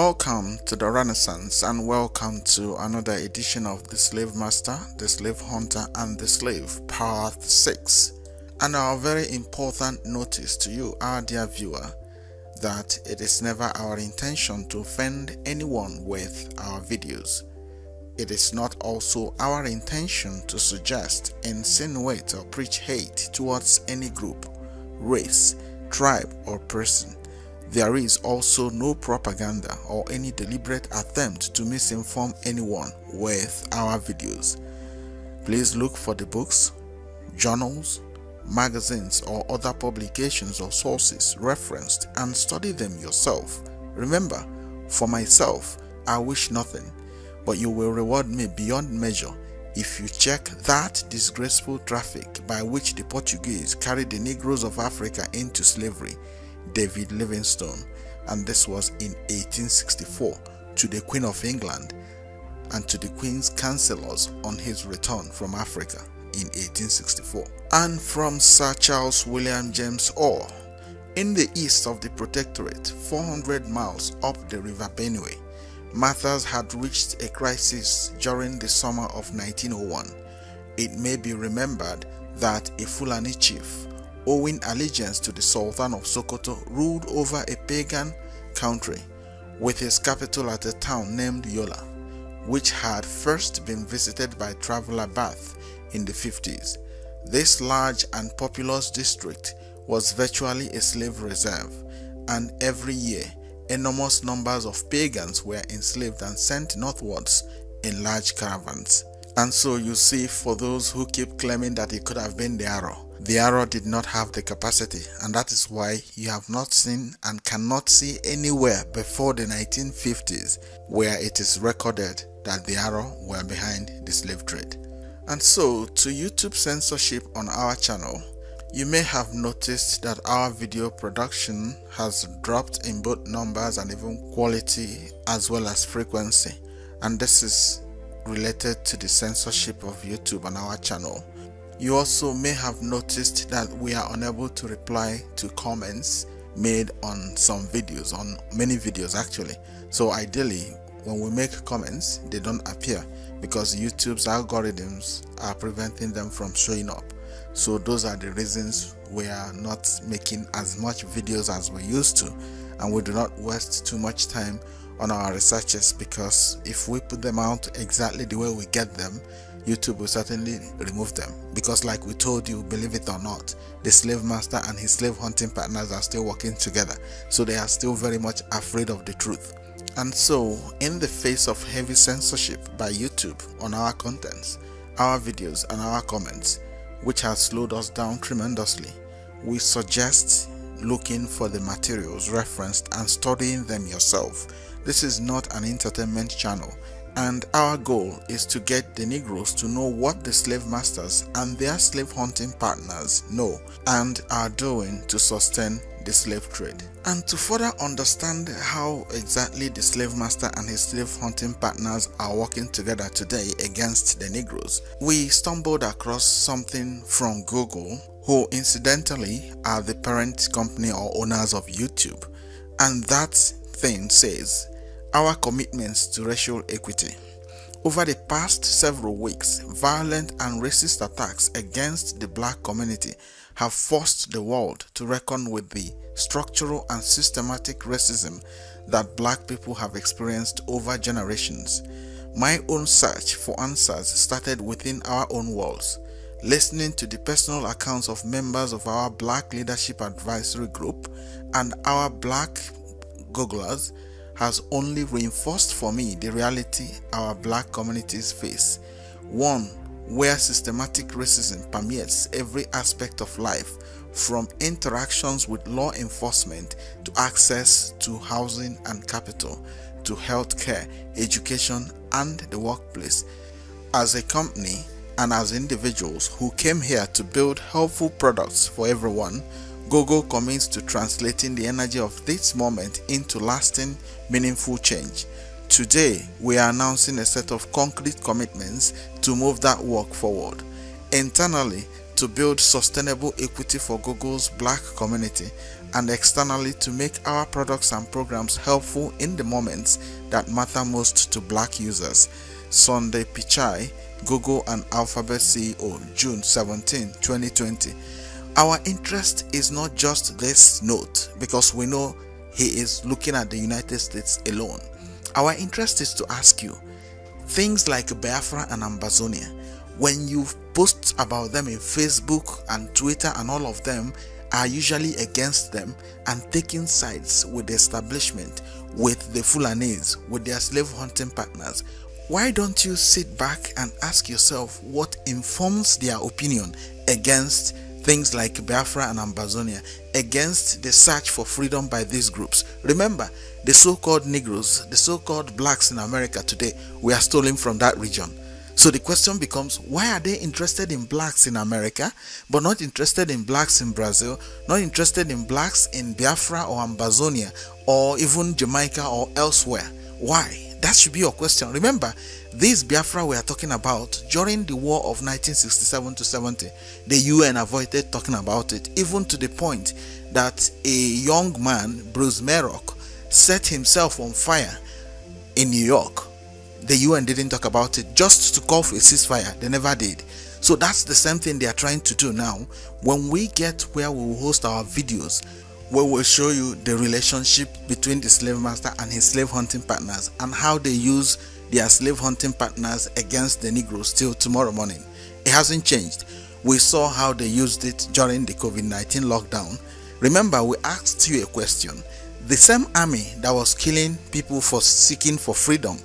Welcome to the Renaissance and welcome to another edition of The Slave Master, The Slave Hunter, and The Slave, Part 6. And our very important notice to you, our dear viewer, that it is never our intention to offend anyone with our videos. It is not also our intention to suggest, insinuate, or preach hate towards any group, race, tribe, or person. There is also no propaganda or any deliberate attempt to misinform anyone with our videos. Please look for the books, journals, magazines, or other publications or sources referenced and study them yourself. Remember, for myself, I wish nothing, but you will reward me beyond measure if you check that disgraceful traffic by which the Portuguese carried the Negroes of Africa into slavery, David Livingstone, and this was in 1864 to the Queen of England and to the Queen's councillors on his return from Africa in 1864, and from Sir Charles William James Orr in the east of the Protectorate, 400 miles up the River Benue matters had reached a crisis during the summer of 1901. It may be remembered that a Fulani chief, owing allegiance to the Sultan of Sokoto, ruled over a pagan country with his capital at a town named Yola, which had first been visited by traveler Barth in the 50s. This large and populous district was virtually a slave reserve, and every year enormous numbers of pagans were enslaved and sent northwards in large caravans. And so you see, for those who keep claiming that it could have been the Aro, the Aro did not have the capacity, and that is why you have not seen and cannot see anywhere before the 1950s where it is recorded that the Aro were behind the slave trade. And so, to YouTube censorship on our channel, you may have noticed that our video production has dropped in both numbers and even quality as well as frequency and this is related to the censorship of YouTube on our channel. You also may have noticed that we are unable to reply to comments made on some videos, on many videos actually. So ideally, when we make comments, they don't appear because YouTube's algorithms are preventing them from showing up so those are the reasons we are not making as much videos as we used to and we do not waste too much time on our researches because if we put them out exactly the way we get them YouTube will certainly remove them because like we told you believe it or not the slave master and his slave hunting partners are still working together so they are still very much afraid of the truth and so in the face of heavy censorship by YouTube on our contents our videos and our comments which has slowed us down tremendously. We suggest looking for the materials referenced and studying them yourself. This is not an entertainment channel and our goal is to get the Negroes to know what the slave masters and their slave hunting partners know and are doing to sustain the slave trade. And to further understand how exactly the slave master and his slave hunting partners are working together today against the Negroes, we stumbled across something from Google, who incidentally are the parent company or owners of YouTube. And that thing says, our commitments to racial equity. Over the past several weeks, violent and racist attacks against the black community have forced the world to reckon with the structural and systematic racism that black people have experienced over generations. My own search for answers started within our own walls, listening to the personal accounts of members of our Black Leadership Advisory Group and our Black Googlers has only reinforced for me the reality our black communities face. One where systematic racism permeates every aspect of life from interactions with law enforcement to access to housing and capital to healthcare, education, and the workplace. As a company and as individuals who came here to build helpful products for everyone, Google commits to translating the energy of this moment into lasting, meaningful change. Today, we are announcing a set of concrete commitments to move that work forward. Internally, to build sustainable equity for Google's black community and externally to make our products and programs helpful in the moments that matter most to black users. Sundar Pichai, Google and Alphabet CEO, June 17, 2020. Our interest is not just this note because we know he is looking at the United States alone. Our interest is to ask you things like Biafra and Ambazonia. When you post about them in Facebook and Twitter and all of them are usually against them and taking sides with the establishment, with the Fulanese, with their slave hunting partners, why don't you sit back and ask yourself what informs their opinion against things like Biafra and Ambazonia against the search for freedom by these groups. Remember, the so-called Negroes, the so-called blacks in America today, we are stolen from that region. So the question becomes, why are they interested in blacks in America, but not interested in blacks in Brazil, not interested in blacks in Biafra or Ambazonia, or even Jamaica or elsewhere? Why? That should be your question. Remember, this Biafra we are talking about during the war of 1967 to 70, the UN avoided talking about it, even to the point that a young man, Bruce Mayrock, set himself on fire in New York. The UN didn't talk about it just to call for a ceasefire. They never did. So that's the same thing they are trying to do now. When we get where we will host our videos, we will show you the relationship between the slave master and his slave hunting partners and how they use their slave hunting partners against the Negroes till tomorrow morning. It hasn't changed. We saw how they used it during the COVID 19 lockdown. Remember, we asked you a question. The same army that was killing people for seeking for freedom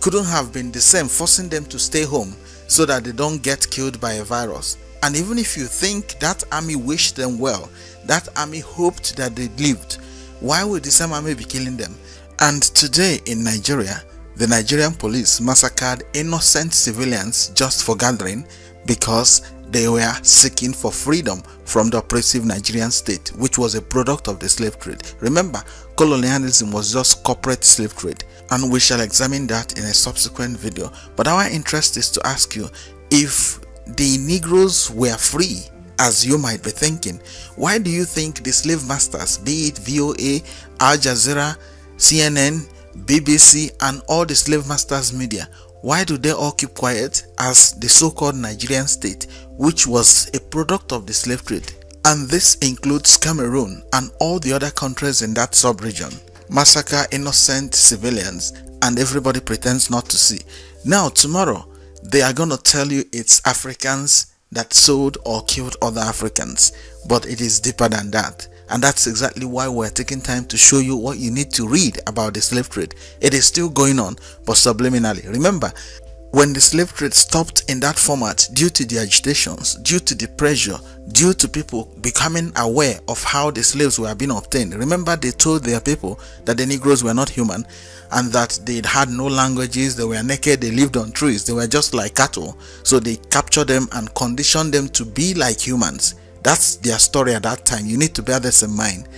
couldn't have been the same forcing them to stay home so that they don't get killed by a virus. And even if you think that army wished them well, that army hoped that they lived. Why would the same army be killing them? And today in Nigeria, the Nigerian police massacred innocent civilians just for gathering because they were seeking for freedom from the oppressive Nigerian state, which was a product of the slave trade. Remember, colonialism was just corporate slave trade, and we shall examine that in a subsequent video. But our interest is to ask you if the Negroes were free as you might be thinking. Why do you think the slave masters, be it VOA, Al Jazeera, CNN, BBC, and all the slave masters media, why do they all keep quiet as the so-called Nigerian state, which was a product of the slave trade? And this includes Cameroon and all the other countries in that sub-region. Massacre innocent civilians and everybody pretends not to see. Now tomorrow, they are going to tell you it's Africans that sold or killed other Africans, but it is deeper than that. And that's exactly why we're taking time to show you what you need to read about the slave trade. It is still going on, but subliminally. Remember, when the slave trade stopped in that format due to the agitations, due to the pressure, due to people becoming aware of how the slaves were being obtained. Remember, they told their people that the Negroes were not human and that they had no languages, they were naked, they lived on trees, they were just like cattle. So they captured them and conditioned them to be like humans. That's their story at that time. You need to bear this in mind.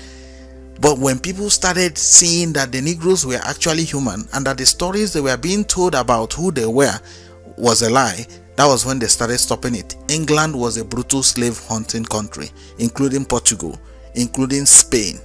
But when people started seeing that the Negroes were actually human and that the stories they were being told about who they were was a lie, that was when they started stopping it. England was a brutal slave hunting country, including Portugal, including Spain,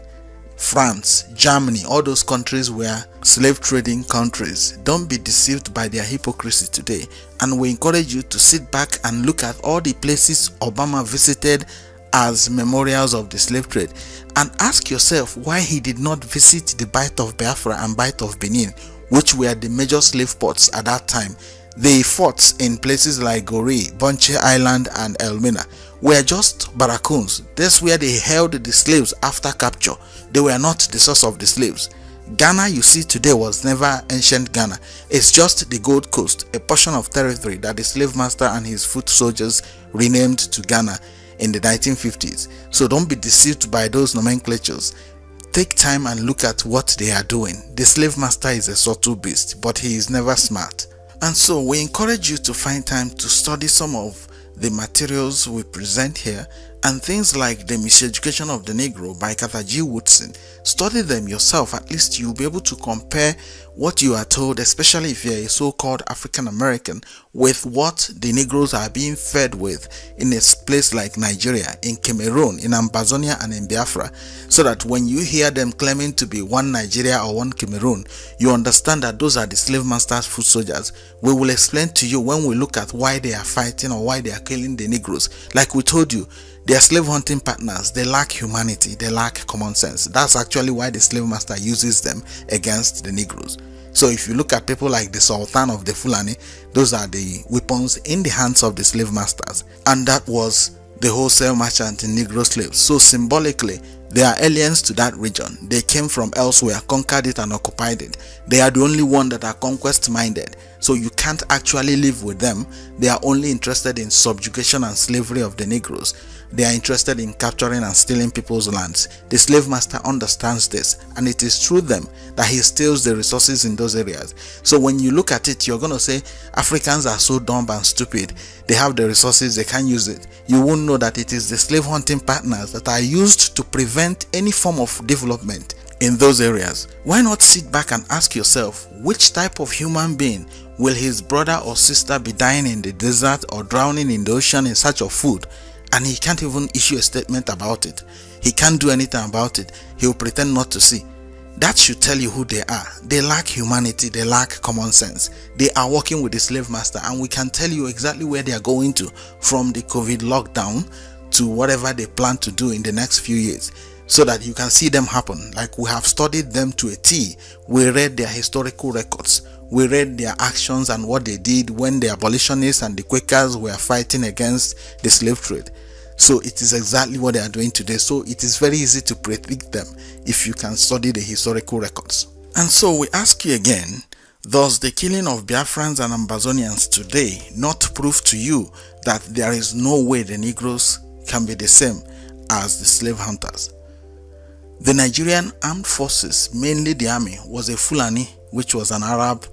France, Germany, all those countries were slave trading countries. Don't be deceived by their hypocrisy today. And we encourage you to sit back and look at all the places Obama visited as memorials of the slave trade and ask yourself why he did not visit the Bight of Biafra and Bight of Benin, which were the major slave ports at that time. The forts in places like Goree, Bunce Island, and Elmina were just barracoons. That's where they held the slaves after capture. They were not the source of the slaves. Ghana you see today was never ancient Ghana. It's just the Gold Coast, a portion of territory that the slave master and his foot soldiers renamed to Ghana in the 1950s. So don't be deceived by those nomenclatures. Take time and look at what they are doing. The slave master is a subtle beast, but he is never smart. And so we encourage you to find time to study some of the materials we present here and things like The Miseducation of the Negro by Carter G. Woodson. Study them yourself, at least you'll be able to compare what you are told, especially if you're a so-called African American, with what the Negroes are being fed with in a place like Nigeria, in Cameroon, in Ambazonia and in Biafra, so that when you hear them claiming to be one Nigeria or one Cameroon, you understand that those are the slave masters' foot soldiers. We will explain to you when we look at why they are fighting or why they are killing the Negroes. Like we told you, they are slave hunting partners. They lack humanity. They lack common sense. That's actually why the slave master uses them against the Negroes. So if you look at people like the Sultan of the Fulani, those are the weapons in the hands of the slave masters. And that was the wholesale merchant in Negro slaves. So symbolically, they are aliens to that region. They came from elsewhere, conquered it and occupied it. They are the only one that are conquest minded. So you can't actually live with them. They are only interested in subjugation and slavery of the Negroes. They are interested in capturing and stealing people's lands. The slave master understands this and it is through them that he steals the resources in those areas. So when you look at it, you're going to say Africans are so dumb and stupid. They have the resources, they can't use it. You won't know that it is the slave hunting partners that are used to prevent any form of development in those areas. Why not sit back and ask yourself which type of human being will his brother or sister be dying in the desert or drowning in the ocean in search of food and he can't even issue a statement about it. He can't do anything about it. He'll pretend not to see. That should tell you who they are. They lack humanity, they lack common sense. They are working with the slave master, and we can tell you exactly where they are going to from the COVID lockdown to whatever they plan to do in the next few years so that you can see them happen. Like we have studied them to a T. We read their historical records. We read their actions and what they did when the abolitionists and the Quakers were fighting against the slave trade. So it is exactly what they are doing today. So it is very easy to predict them if you can study the historical records. And so we ask you again, does the killing of Biafrans and Ambazonians today not prove to you that there is no way the Negroes can be the same as the slave hunters? The Nigerian armed forces, mainly the army, was a Fulani, which was an Arab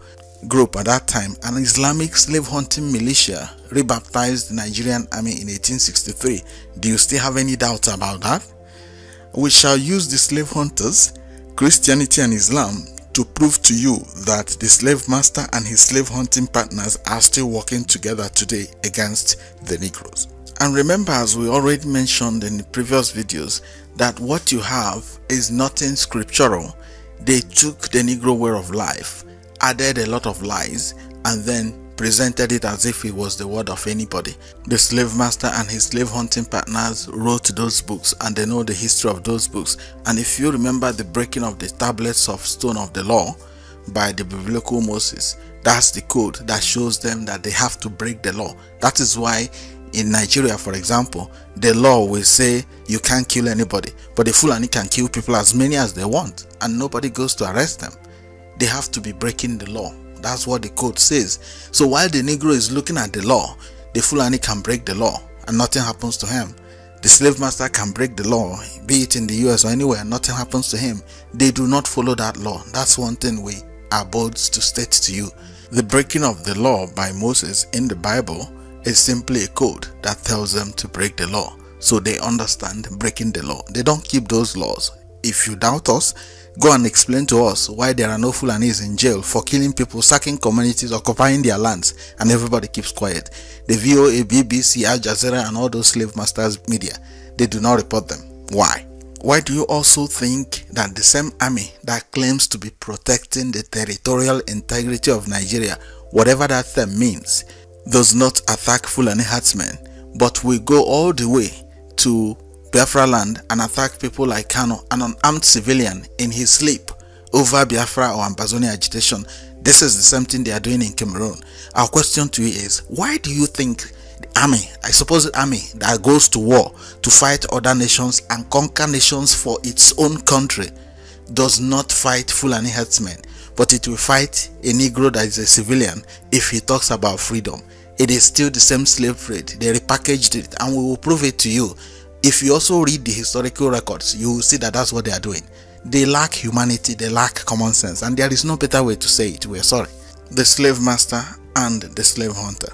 group at that time, an Islamic slave hunting militia rebaptized the Nigerian army in 1863. Do you still have any doubts about that? We shall use the slave hunters, Christianity and Islam to prove to you that the slave master and his slave hunting partners are still working together today against the Negroes. And remember as we already mentioned in the previous videos that what you have is nothing scriptural. They took the Negro way of life added a lot of lies and then presented it as if it was the word of anybody. The slave master and his slave hunting partners wrote those books and they know the history of those books. And if you remember the breaking of the tablets of stone of the law by the biblical Moses, that's the code that shows them that they have to break the law. That is why in Nigeria, for example, the law will say you can't kill anybody, but the Fulani can kill people as many as they want and nobody goes to arrest them they have to be breaking the law. That's what the code says. So while the Negro is looking at the law, the Fulani can break the law and nothing happens to him. The slave master can break the law, be it in the US or anywhere, nothing happens to him. They do not follow that law. That's one thing we are bold to state to you. The breaking of the law by Moses in the Bible is simply a code that tells them to break the law. So they understand breaking the law. They don't keep those laws. If you doubt us, Go and explain to us why there are no Fulanis in jail for killing people, sacking communities, occupying their lands, and everybody keeps quiet. The VOA, BBC, Al Jazeera, and all those slave masters media, they do not report them. Why? Why do you also think that the same army that claims to be protecting the territorial integrity of Nigeria, whatever that term means, does not attack Fulani herdsmen, but will go all the way to Biafra land and attack people like Kanu, an unarmed civilian, in his sleep over Biafra or Ambazonia agitation. This is the same thing they are doing in Cameroon. Our question to you is, why do you think the army, I suppose the army that goes to war to fight other nations and conquer nations for its own country does not fight Fulani herdsmen, but it will fight a Negro that is a civilian if he talks about freedom. It is still the same slave trade. They repackaged it and we will prove it to you if you also read the historical records, you will see that that's what they are doing. They lack humanity, they lack common sense, and there is no better way to say it. We're sorry. The slave master and the slave hunter.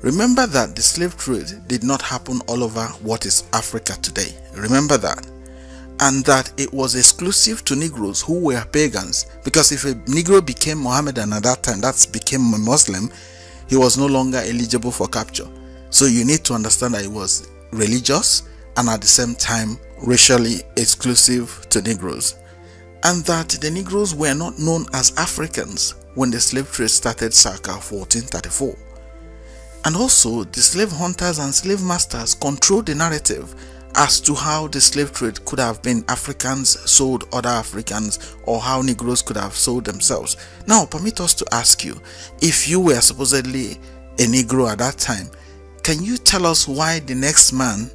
Remember that the slave trade did not happen all over what is Africa today. Remember that. And that it was exclusive to Negroes who were pagans. Because if a Negro became Mohammedan at that time, that became a Muslim, he was no longer eligible for capture. So you need to understand that it was religious and at the same time racially exclusive to Negroes. And that the Negroes were not known as Africans when the slave trade started circa 1434. And also, the slave hunters and slave masters controlled the narrative as to how the slave trade could have been Africans sold other Africans or how Negroes could have sold themselves. Now, permit us to ask you if you were supposedly a Negro at that time, can you tell us why the next man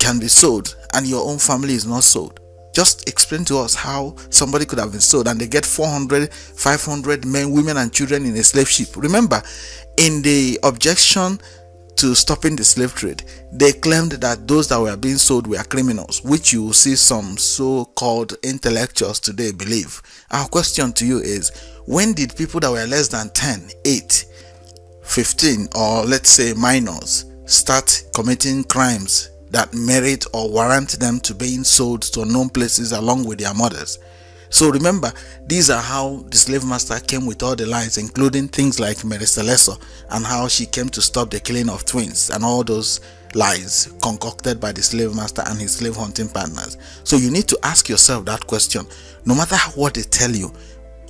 can be sold and your own family is not sold? Just explain to us how somebody could have been sold and they get 400, 500 men, women, and children in a slave ship. Remember, in the objection to stopping the slave trade, they claimed that those that were being sold were criminals, which you will see some so called intellectuals today believe. Our question to you is when did people that were less than 10, 8, 15, or let's say minors start committing crimes that merit or warrant them to being sold to unknown places along with their mothers? So remember, these are how the slave master came with all the lies, including things like Mary Slessor and how she came to stop the killing of twins and all those lies concocted by the slave master and his slave hunting partners. So you need to ask yourself that question. No matter what they tell you,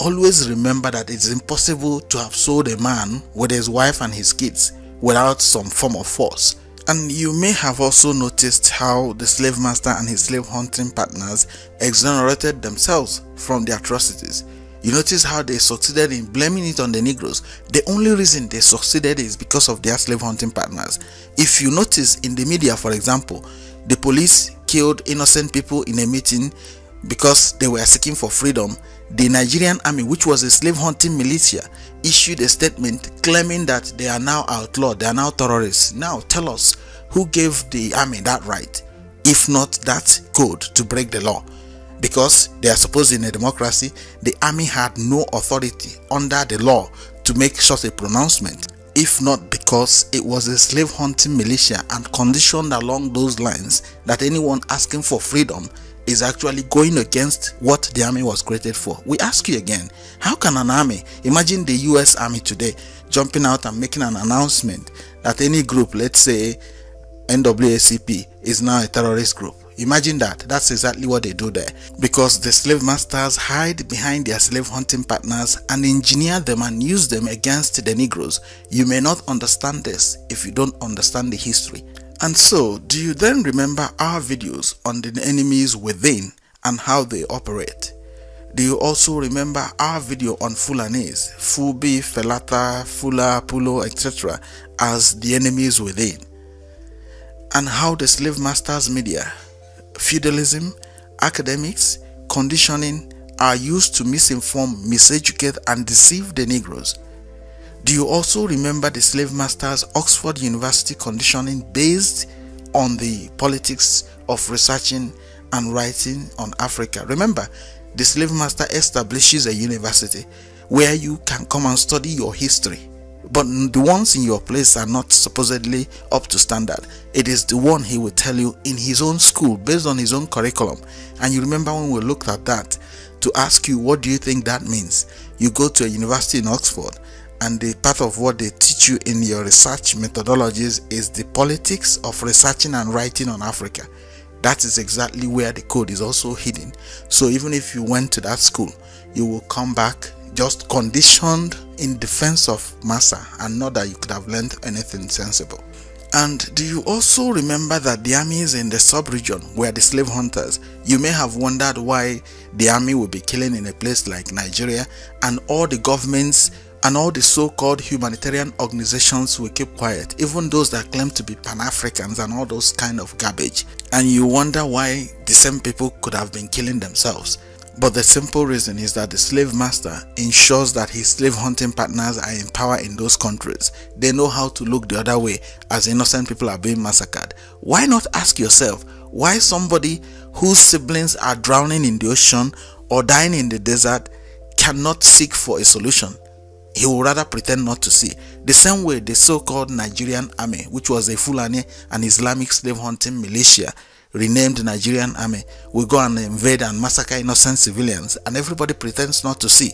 always remember that it's impossible to have sold a man with his wife and his kids without some form of force. And you may have also noticed how the slave master and his slave hunting partners exonerated themselves from the atrocities. You notice how they succeeded in blaming it on the Negroes. The only reason they succeeded is because of their slave hunting partners. If you notice in the media, for example, the police killed innocent people in a meeting because they were seeking for freedom. The Nigerian army, which was a slave hunting militia, issued a statement claiming that they are now outlawed, they are now terrorists. Now tell us who gave the army that right, if not that code to break the law? Because they are supposed in a democracy, the army had no authority under the law to make such a pronouncement, if not because it was a slave hunting militia and conditioned along those lines that anyone asking for freedom is actually going against what the army was created for. We ask you again, how can an army, imagine the US army today, jumping out and making an announcement that any group, let's say NAACP, is now a terrorist group. Imagine that. That's exactly what they do there. Because the slave masters hide behind their slave hunting partners and engineer them and use them against the Negroes. You may not understand this if you don't understand the history. And so, do you then remember our videos on the enemies within and how they operate? Do you also remember our video on Fulanese, Fubi, Felata, Fula, Pulo, etc. as the enemies within? And how the slave masters media, feudalism, academics, conditioning are used to misinform, miseducate and deceive the Negroes? Do you also remember the slave masters Oxford University conditioning based on the politics of researching and writing on Africa? Remember, the slave master establishes a university where you can come and study your history. But the ones in your place are not supposedly up to standard. It is the one he will tell you in his own school based on his own curriculum. And you remember when we looked at that to ask you what do you think that means? You go to a university in Oxford and the part of what they teach you in your research methodologies is the politics of researching and writing on Africa. That is exactly where the code is also hidden. So even if you went to that school, you will come back just conditioned in defense of Massa and not that you could have learned anything sensible. And do you also remember that the armies in the sub-region were the slave hunters? You may have wondered why the army would be killing in a place like Nigeria and all the governments and all the so-called humanitarian organizations will keep quiet, even those that claim to be Pan-Africans and all those kind of garbage. And you wonder why the same people could have been killing themselves. But the simple reason is that the slave master ensures that his slave hunting partners are in power in those countries. They know how to look the other way as innocent people are being massacred. Why not ask yourself why somebody whose siblings are drowning in the ocean or dying in the desert cannot seek for a solution? He would rather pretend not to see. The same way the so-called Nigerian army, which was a Fulani and Islamic slave hunting militia, renamed Nigerian army, will go and invade and massacre innocent civilians and everybody pretends not to see.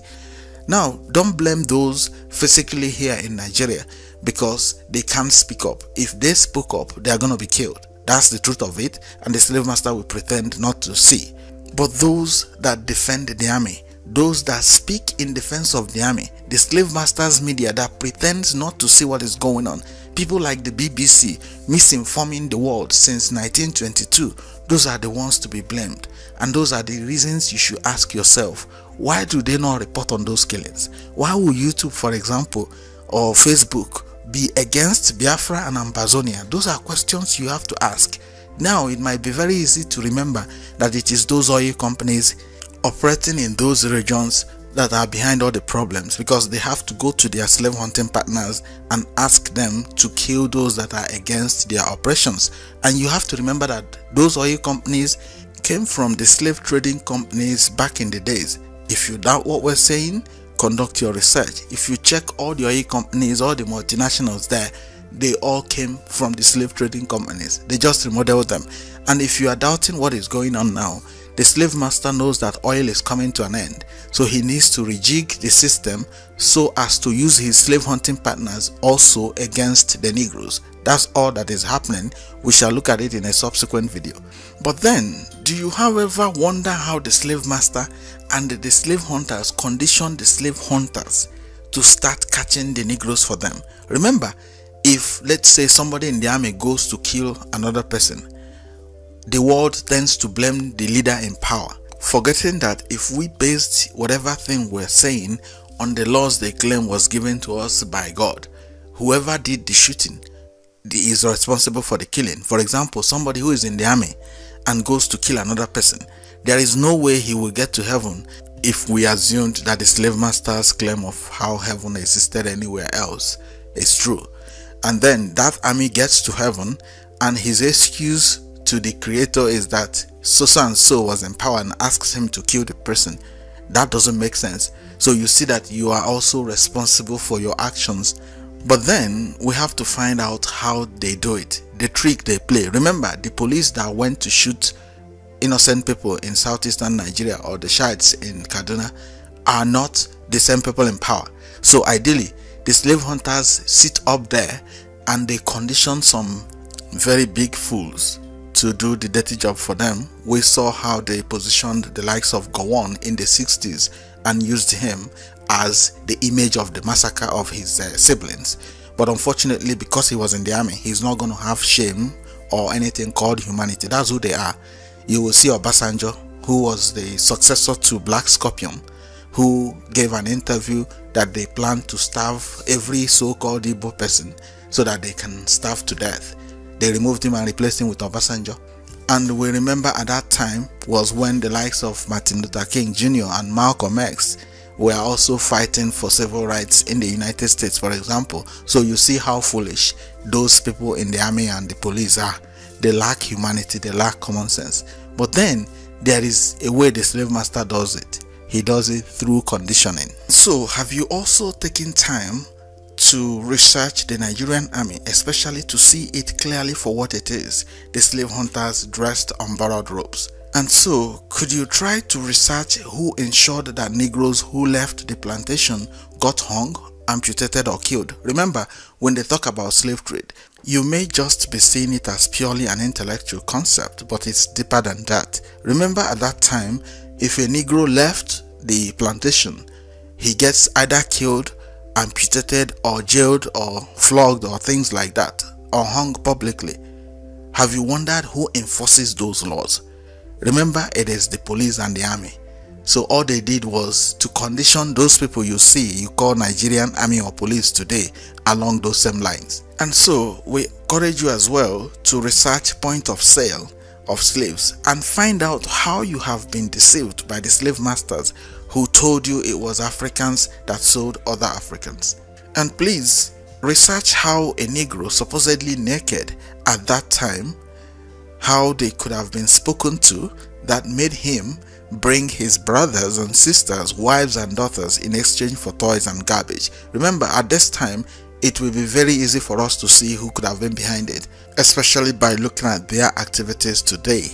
Now, don't blame those physically here in Nigeria because they can't speak up. If they speak up, they are going to be killed. That's the truth of it, and the slave master will pretend not to see. But those that defend the army, those that speak in defense of the army, the slave masters media that pretends not to see what is going on, people like the BBC misinforming the world since 1922, those are the ones to be blamed. And those are the reasons you should ask yourself, why do they not report on those killings? Why will YouTube, for example, or Facebook be against Biafra and Ambazonia? Those are questions you have to ask. Now, it might be very easy to remember that it is those oil companies operating in those regions that are behind all the problems because they have to go to their slave hunting partners and ask them to kill those that are against their operations. And you have to remember that those oil companies came from the slave trading companies back in the days. If you doubt what we're saying, conduct your research. If you check all the oil companies, all the multinationals there, they all came from the slave trading companies. They just remodeled them. And if you are doubting what is going on now, the slave master knows that oil is coming to an end, so he needs to rejig the system so as to use his slave hunting partners also against the Negroes. That's all that is happening. We shall look at it in a subsequent video. But then, do you however wonder how the slave master and the slave hunters conditioned the slave hunters to start catching the Negroes for them? Remember, if let's say somebody in the army goes to kill another person, the world tends to blame the leader in power, forgetting that if we based whatever thing we're saying on the laws they claim was given to us by God, whoever did the shooting is responsible for the killing. For example, somebody who is in the army and goes to kill another person, there is no way he will get to heaven if we assumed that the slave master's claim of how heaven existed anywhere else is true. And then that army gets to heaven and his excuse to the creator is that so and so was in power and asks him to kill the person. That doesn't make sense. So you see that you are also responsible for your actions. But then we have to find out how they do it, the trick they play. Remember, the police that went to shoot innocent people in southeastern Nigeria or the Shiites in Kaduna are not the same people in power. So ideally, the slave hunters sit up there and they condition some very big fools to do the dirty job for them. We saw how they positioned the likes of Gowon in the 60s and used him as the image of the massacre of his uh, siblings. But unfortunately, because he was in the army, he's not going to have shame or anything called humanity. That's who they are. You will see Obasanjo, who was the successor to Black Scorpion, who gave an interview that they plan to starve every so-called Igbo person so that they can starve to death. They removed him and replaced him with Obasanjo. And we remember at that time was when the likes of Martin Luther King Jr. and Malcolm X were also fighting for civil rights in the United States, for example. So you see how foolish those people in the army and the police are. They lack humanity, they lack common sense. But then there is a way the slave master does it. He does it through conditioning. So have you also taken time to research the Nigerian army, especially to see it clearly for what it is the slave hunters dressed on borrowed robes. And so, could you try to research who ensured that Negroes who left the plantation got hung, amputated, or killed? Remember, when they talk about slave trade, you may just be seeing it as purely an intellectual concept, but it's deeper than that. Remember, at that time, if a Negro left the plantation, he gets either killed amputated or jailed or flogged or things like that or hung publicly. Have you wondered who enforces those laws? Remember, it is the police and the army. So all they did was to condition those people you see, you call Nigerian army or police today, along those same lines. And so we encourage you as well to research point of sale of slaves and find out how you have been deceived by the slave masters who told you it was Africans that sold other Africans. And please research how a Negro supposedly naked at that time, how they could have been spoken to that made him bring his brothers and sisters, wives and daughters in exchange for toys and garbage. Remember, at this time, it will be very easy for us to see who could have been behind it, especially by looking at their activities today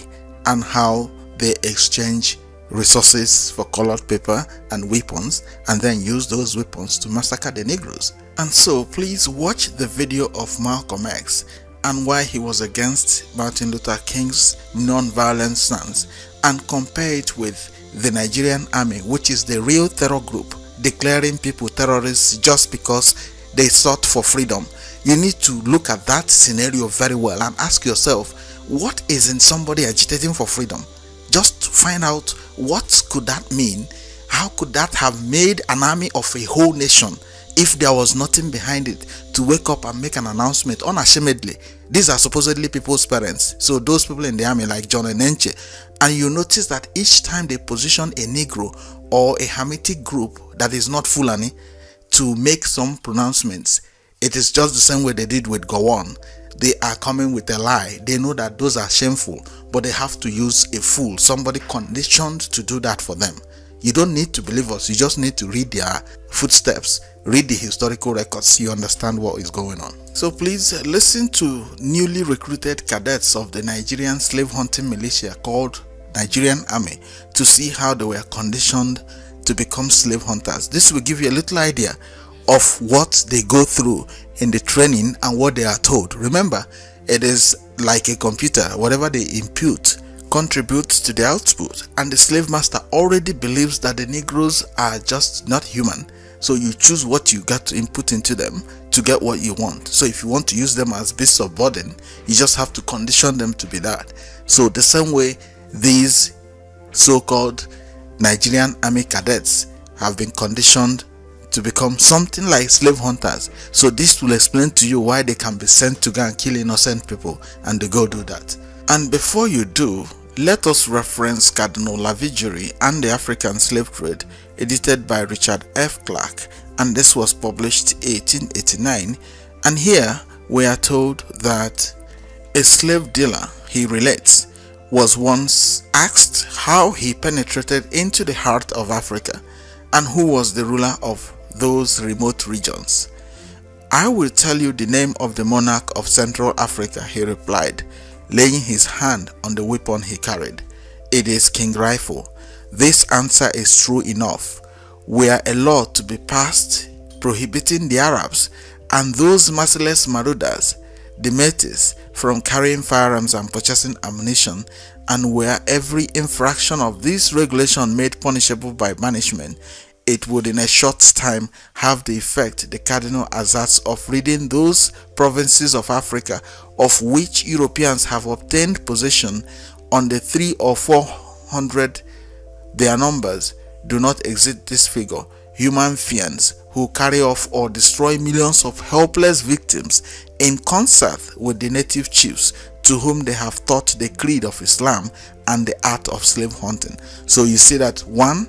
and how they exchange resources for colored paper and weapons and then use those weapons to massacre the Negroes. And so please watch the video of Malcolm X and why he was against Martin Luther King's non-violent stance and compare it with the Nigerian army which is the real terror group declaring people terrorists just because they sought for freedom. You need to look at that scenario very well and ask yourself what is in somebody agitating for freedom? Just find out what could that mean? How could that have made an army of a whole nation if there was nothing behind it to wake up and make an announcement unashamedly? These are supposedly people's parents. So those people in the army like John and Enenche. And you notice that each time they position a Negro or a Hamitic group that is not Fulani to make some pronouncements, it is just the same way they did with Gowon they are coming with a lie. They know that those are shameful, but they have to use a fool, somebody conditioned to do that for them. You don't need to believe us, you just need to read their footsteps, read the historical records, so you understand what is going on. So please uh, listen to newly recruited cadets of the Nigerian slave hunting militia called Nigerian Army to see how they were conditioned to become slave hunters. This will give you a little idea of what they go through in the training and what they are told. Remember, it is like a computer, whatever they input contributes to the output, and the slave master already believes that the Negroes are just not human. So you choose what you got to input into them to get what you want. So if you want to use them as beasts of burden, you just have to condition them to be that. So the same way these so-called Nigerian army cadets have been conditioned to become something like slave hunters. So this will explain to you why they can be sent to go and kill innocent people and they go do that. And before you do, let us reference Cardinal Lavigerie and the African Slave Trade edited by Richard F. Clarke and this was published 1889 and here we are told that a slave dealer, he relates, was once asked how he penetrated into the heart of Africa and who was the ruler of those remote regions. I will tell you the name of the monarch of Central Africa, he replied, laying his hand on the weapon he carried. It is King Rifle. This answer is true enough. Were a law to be passed prohibiting the Arabs and those merciless marauders, the Metis, from carrying firearms and purchasing ammunition, and were every infraction of this regulation made punishable by banishment, it would in a short time have the effect the cardinal asserts of ridding those provinces of Africa of which Europeans have obtained possession on the three or four hundred their numbers do not exceed this figure human fiends who carry off or destroy millions of helpless victims in concert with the native chiefs to whom they have taught the creed of Islam and the art of slave hunting. So you see that one,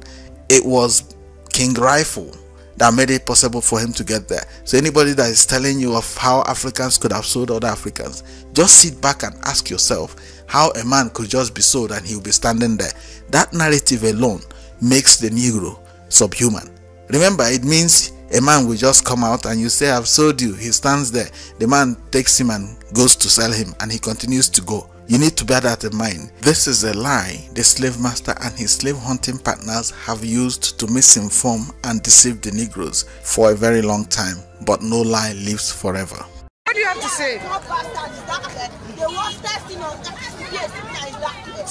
it was King Rifle that made it possible for him to get there. So anybody that is telling you of how Africans could have sold other Africans, just sit back and ask yourself how a man could just be sold and he'll be standing there. That narrative alone makes the Negro subhuman. Remember, it means a man will just come out and you say, I've sold you. He stands there. The man takes him and goes to sell him and he continues to go. You need to bear that in mind. This is a lie the slave master and his slave hunting partners have used to misinform and deceive the Negroes for a very long time, but no lie lives forever. What do you have to say?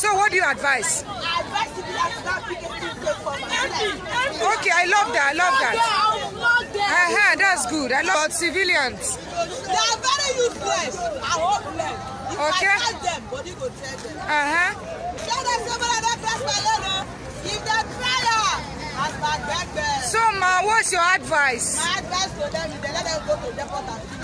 So what do you advise? Okay, I love that. I love that. Uh-huh, that's good. I love civilians. They are very useless and hopeless. If Okay. I tell them, body go tell them. Uh-huh. Tell them somebody that press my as my beg beg. So ma, what's your advice? My advice to them is let them go to and finish.